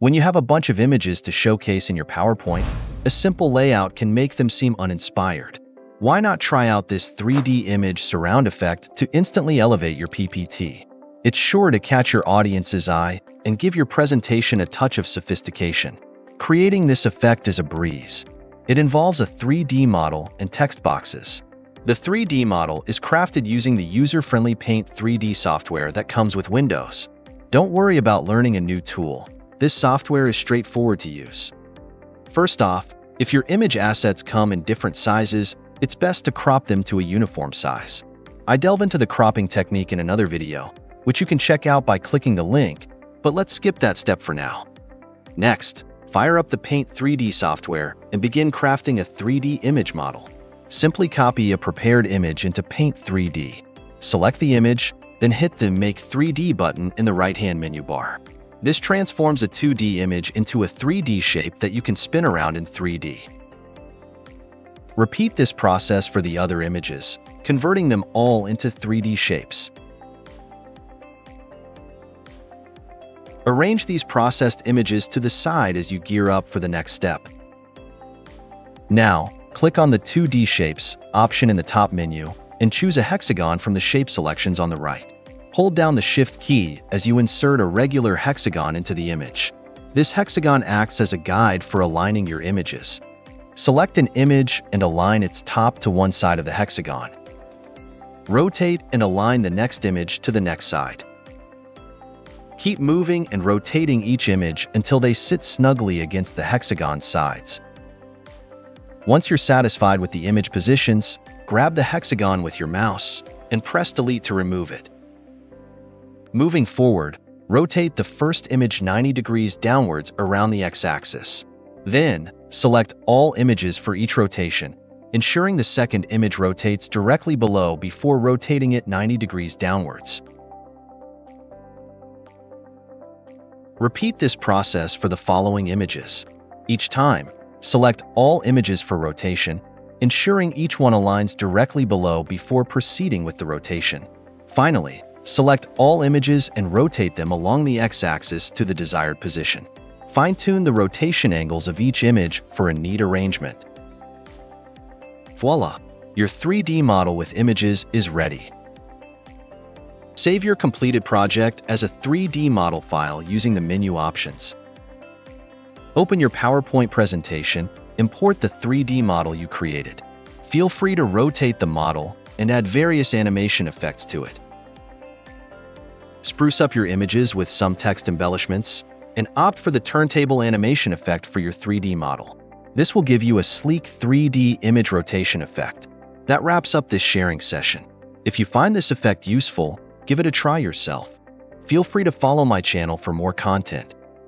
When you have a bunch of images to showcase in your PowerPoint, a simple layout can make them seem uninspired. Why not try out this 3D image surround effect to instantly elevate your PPT? It's sure to catch your audience's eye and give your presentation a touch of sophistication. Creating this effect is a breeze. It involves a 3D model and text boxes. The 3D model is crafted using the user-friendly Paint 3D software that comes with Windows. Don't worry about learning a new tool. This software is straightforward to use. First off, if your image assets come in different sizes, it's best to crop them to a uniform size. I delve into the cropping technique in another video, which you can check out by clicking the link, but let's skip that step for now. Next, fire up the Paint 3D software and begin crafting a 3D image model. Simply copy a prepared image into Paint 3D. Select the image, then hit the Make 3D button in the right-hand menu bar. This transforms a 2D image into a 3D shape that you can spin around in 3D. Repeat this process for the other images, converting them all into 3D shapes. Arrange these processed images to the side as you gear up for the next step. Now, click on the 2D Shapes option in the top menu and choose a hexagon from the shape selections on the right. Hold down the Shift key as you insert a regular hexagon into the image. This hexagon acts as a guide for aligning your images. Select an image and align its top to one side of the hexagon. Rotate and align the next image to the next side. Keep moving and rotating each image until they sit snugly against the hexagon sides. Once you're satisfied with the image positions, grab the hexagon with your mouse and press delete to remove it. Moving forward, rotate the first image 90 degrees downwards around the x-axis. Then, select all images for each rotation, ensuring the second image rotates directly below before rotating it 90 degrees downwards. Repeat this process for the following images. Each time, select all images for rotation, ensuring each one aligns directly below before proceeding with the rotation. Finally, select all images and rotate them along the x-axis to the desired position. Fine-tune the rotation angles of each image for a neat arrangement. Voila! Your 3D model with images is ready. Save your completed project as a 3D model file using the menu options. Open your PowerPoint presentation, import the 3D model you created. Feel free to rotate the model and add various animation effects to it. Spruce up your images with some text embellishments, and opt for the turntable animation effect for your 3D model. This will give you a sleek 3D image rotation effect. That wraps up this sharing session. If you find this effect useful, give it a try yourself. Feel free to follow my channel for more content.